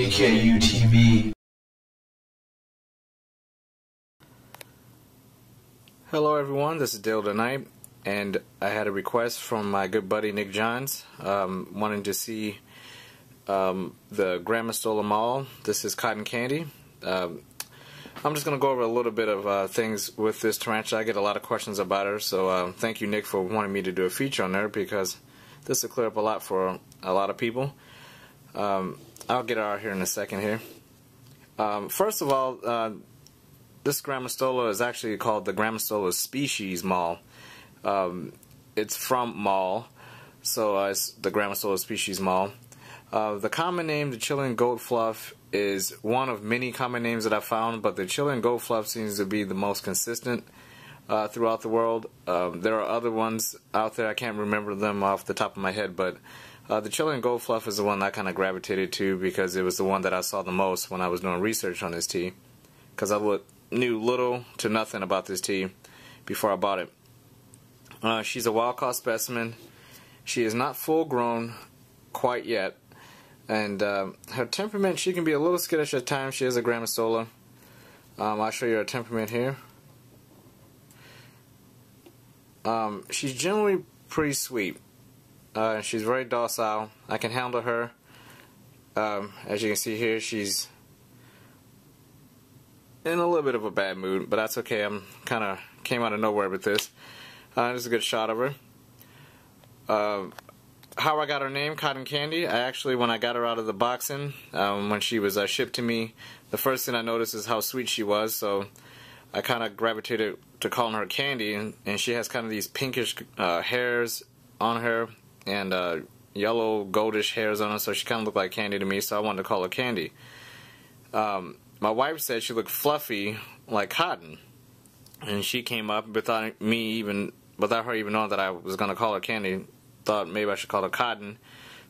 DKU TV. Hello everyone, this is Dale tonight, and I had a request from my good buddy Nick Johns, um, wanting to see um, the Grammostola Maule. This is Cotton Candy. Um, I'm just going to go over a little bit of uh, things with this tarantula. I get a lot of questions about her, so uh, thank you, Nick, for wanting me to do a feature on her because this will clear up a lot for a lot of people. Um, I'll get out here in a second here. Um, first of all, uh, this Grand is actually called the Grand species Maule. Um, it's from Maule, so uh, it's the Grand species Maule. Uh, the common name, the Chilean gold fluff, is one of many common names that I found, but the Chilean gold fluff seems to be the most consistent uh, throughout the world. Um, there are other ones out there, I can't remember them off the top of my head, but uh, the Chilean Gold fluff is the one I kind of gravitated to because it was the one that I saw the most when I was doing research on this tea. Because I knew little to nothing about this tea before I bought it. Uh, she's a wild caught specimen. She is not full grown quite yet. And um, her temperament, she can be a little skittish at times. She is a Grammostola. Um, I'll show you her temperament here. Um, she's generally pretty sweet. Uh, she's very docile. I can handle her. Um, as you can see here, she's in a little bit of a bad mood, but that's okay. I'm kind of came out of nowhere with this. Uh, this is a good shot of her. Uh, how I got her name, Cotton Candy. I actually, when I got her out of the boxing, um, when she was uh, shipped to me, the first thing I noticed is how sweet she was. So I kind of gravitated to calling her Candy, and, and she has kind of these pinkish uh, hairs on her and uh, yellow goldish hairs on her, so she kind of looked like Candy to me. So I wanted to call her Candy. Um, my wife said she looked fluffy like cotton, and she came up without me even without her even knowing that I was going to call her Candy. Thought maybe I should call her Cotton.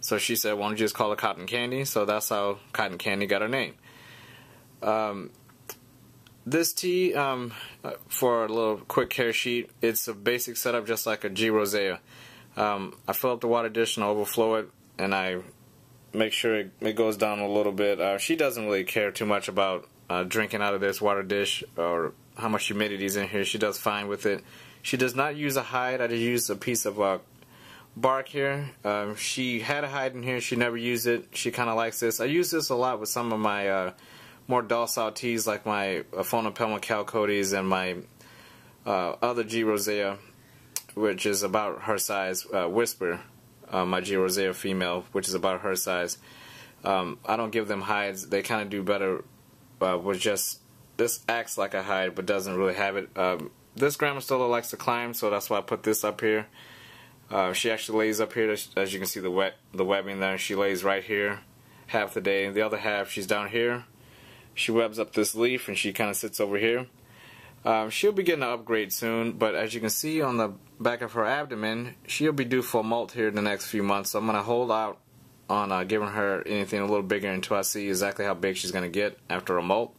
So she said, "Why don't you just call her Cotton Candy?" So that's how Cotton Candy got her name. Um, this tea, um, for a little quick care sheet, it's a basic setup just like a G Rosea. Um, I fill up the water dish and overflow it, and I make sure it, it goes down a little bit. Uh, she doesn't really care too much about uh, drinking out of this water dish or how much humidity is in here. She does fine with it. She does not use a hide. I just use a piece of uh, bark here. Um, she had a hide in here. She never used it. She kind of likes this. I use this a lot with some of my uh, more docile teas like my Aphonopelma chalcodes and my uh, other G. rosea, which is about her size, uh, Whisper, uh, my G. rosea female, which is about her size. Um, I don't give them hides. They kind of do better uh, with just, this acts like a hide but doesn't really have it. Um, this Grammostola likes to climb, so that's why I put this up here. Uh, she actually lays up here, as you can see the wet the webbing there. She lays right here half the day. The other half, she's down here she webs up this leaf and she kind of sits over here. Um, she'll be getting an upgrade soon, but as you can see on the back of her abdomen, she'll be due for a molt here in the next few months. So I'm going to hold out on uh, giving her anything a little bigger until I see exactly how big she's going to get after a molt.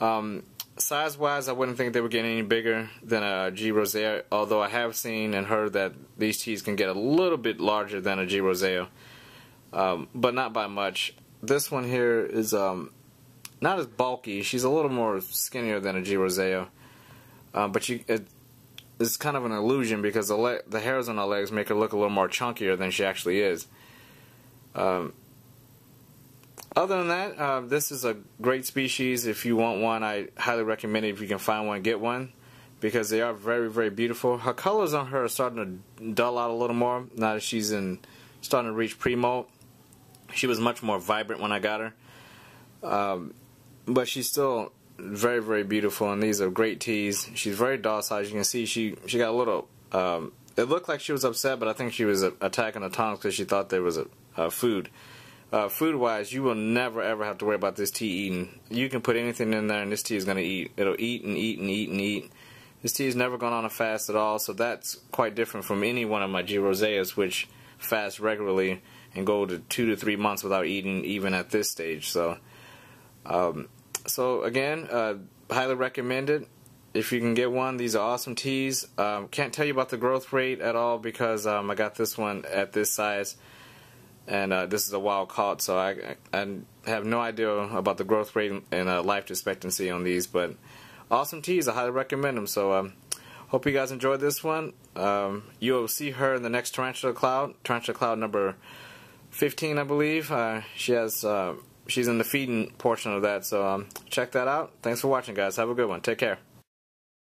Um, Size-wise, I wouldn't think they would get any bigger than a G. Rosea, although I have seen and heard that these teas can get a little bit larger than a G. Rosea, um, but not by much. This one here is um, not as bulky. She's a little more skinnier than a G. Rosea. Um, but you, it, it's kind of an illusion because the, le the hairs on her legs make her look a little more chunkier than she actually is. Um, other than that, uh, this is a great species. If you want one, I highly recommend it. If you can find one, get one because they are very, very beautiful. Her colors on her are starting to dull out a little more now that she's in starting to reach pre-molt. She was much more vibrant when I got her. Um, but she's still very very beautiful and these are great teas she's very docile. As you can see she she got a little um, it looked like she was upset but I think she was attacking the tongs because she thought there was a, a food. Uh, food wise you will never ever have to worry about this tea eating. You can put anything in there and this tea is going to eat. It'll eat and eat and eat and eat. This tea has never gone on a fast at all so that's quite different from any one of my G Roseas which fast regularly and go to two to three months without eating even at this stage. So um, so again, uh, highly recommended. If you can get one, these are awesome teas. Um, can't tell you about the growth rate at all because um, I got this one at this size. and uh, this is a wild caught, so I, I have no idea about the growth rate and uh, life expectancy on these, but awesome teas. I highly recommend them. So um, hope you guys enjoyed this one. Um, you'll see her in the next Tarantula Cloud, Tarantula Cloud number 15, I believe. Uh, she has uh, she's in the feeding portion of that, so um, check that out. Thanks for watching, guys. Have a good one. Take care.